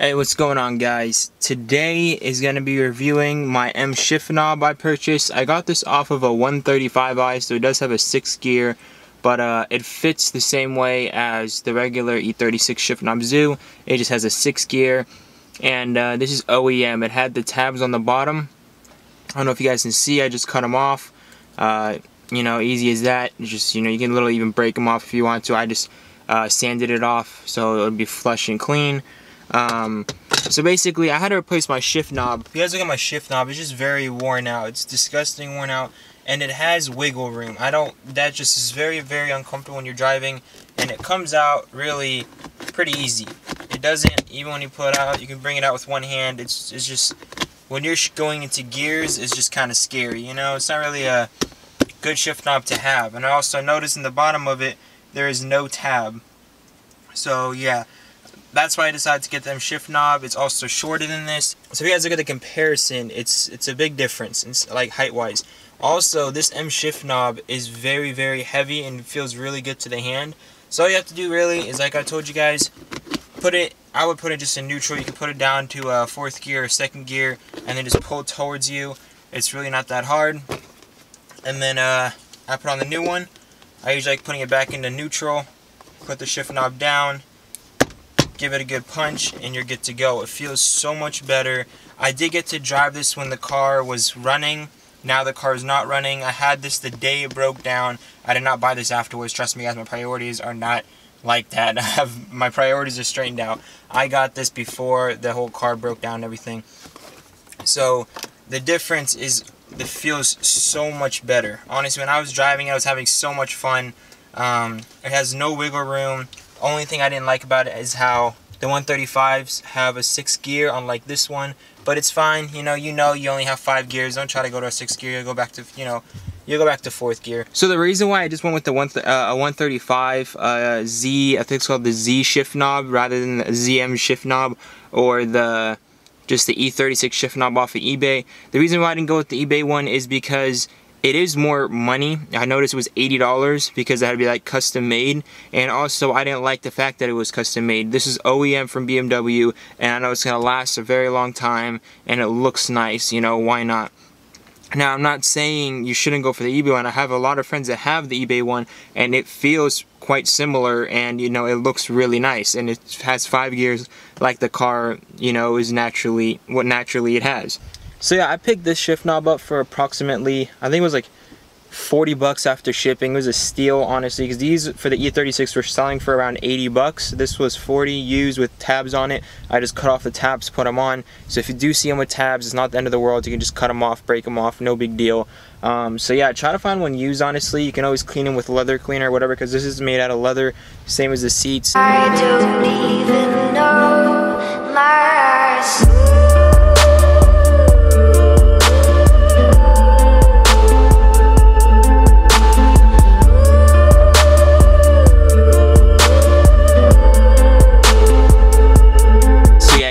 Hey, what's going on guys? Today is going to be reviewing my M shift knob I purchased. I got this off of a 135i, so it does have a 6 gear, but uh, it fits the same way as the regular E36 shift knob Zoo. It just has a 6 gear, and uh, this is OEM. It had the tabs on the bottom. I don't know if you guys can see, I just cut them off. Uh, you know, easy as that. Just, you know, you can literally even break them off if you want to. I just uh, sanded it off so it would be flush and clean. Um, so basically, I had to replace my shift knob. You guys look at my shift knob, it's just very worn out. It's disgusting worn out, and it has wiggle room. I don't, that just is very, very uncomfortable when you're driving, and it comes out really pretty easy. It doesn't, even when you pull it out, you can bring it out with one hand. It's, it's just, when you're going into gears, it's just kind of scary, you know? It's not really a good shift knob to have. And I also noticed in the bottom of it, there is no tab. So yeah, that's why I decided to get the M shift knob. It's also shorter than this. So if you guys look at the comparison, it's it's a big difference, it's like height-wise. Also, this M shift knob is very, very heavy and feels really good to the hand. So all you have to do really is, like I told you guys, put it, I would put it just in neutral. You can put it down to a fourth gear or second gear and then just pull towards you. It's really not that hard. And then uh, I put on the new one. I usually like putting it back into neutral. Put the shift knob down give it a good punch, and you're good to go. It feels so much better. I did get to drive this when the car was running. Now the car is not running. I had this the day it broke down. I did not buy this afterwards. Trust me guys, my priorities are not like that. I have my priorities are straightened out. I got this before the whole car broke down and everything. So the difference is it feels so much better. Honestly, when I was driving, I was having so much fun. Um, it has no wiggle room. Only thing I didn't like about it is how the 135s have a six gear unlike this one. But it's fine, you know, you know you only have five gears. Don't try to go to a six gear, you'll go back to, you know, you go back to fourth gear. So the reason why I just went with the one uh, 135 uh, Z, I think it's called the Z shift knob rather than the ZM shift knob or the just the E36 shift knob off of eBay. The reason why I didn't go with the eBay one is because it is more money. I noticed it was $80 because that had to be like custom made. And also I didn't like the fact that it was custom made. This is OEM from BMW and I know it's going to last a very long time and it looks nice, you know, why not? Now, I'm not saying you shouldn't go for the eBay one. I have a lot of friends that have the eBay one, and it feels quite similar, and, you know, it looks really nice, and it has five gears like the car, you know, is naturally, what naturally it has. So yeah, I picked this shift knob up for approximately, I think it was like 40 bucks after shipping. It was a steal, honestly, because these for the E36 were selling for around 80 bucks. This was 40 used with tabs on it. I just cut off the tabs, put them on. So if you do see them with tabs, it's not the end of the world. You can just cut them off, break them off, no big deal. Um, so yeah, try to find one used, honestly. You can always clean them with leather cleaner or whatever, because this is made out of leather, same as the seats.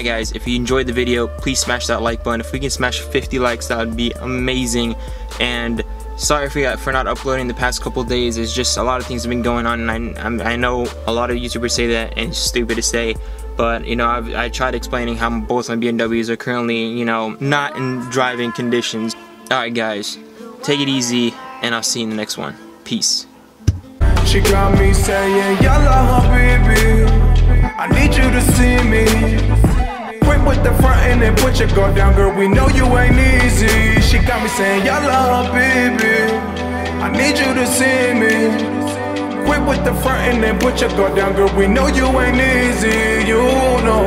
Guys, if you enjoyed the video, please smash that like button. If we can smash 50 likes, that would be amazing. And sorry for, for not uploading the past couple days. It's just a lot of things have been going on, and I, I know a lot of YouTubers say that, and it's stupid to say. But, you know, I've, I tried explaining how both my BMWs are currently, you know, not in driving conditions. Alright guys, take it easy, and I'll see you in the next one. Peace. She got me saying, baby I need you to see me Quit with the front and then put your guard down, girl. We know you ain't easy. She got me saying, Y'all love, baby. I need you to see me. Quit with the front and then put your guard down, girl. We know you ain't easy, you know.